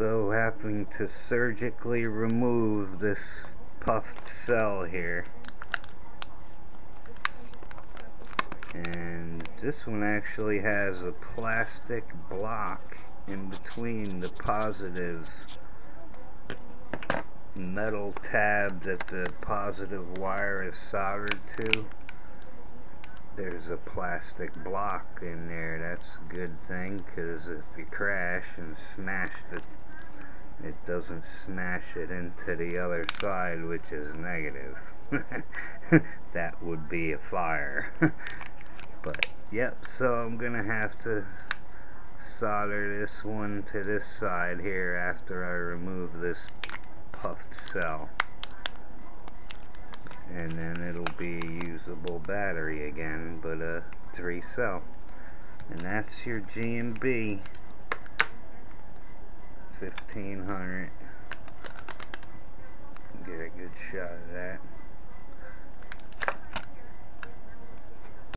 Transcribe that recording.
also having to surgically remove this puffed cell here. And this one actually has a plastic block in between the positive metal tab that the positive wire is soldered to. There's a plastic block in there. That's a good thing because if you crash and smash it it doesn't smash it into the other side which is negative. That would be a fire. But yep so I'm gonna have to solder this one to this side here after I remove this puffed cell. And then it'll be a usable battery again but a three cell. And that's your GNB 1500 get a good shot of that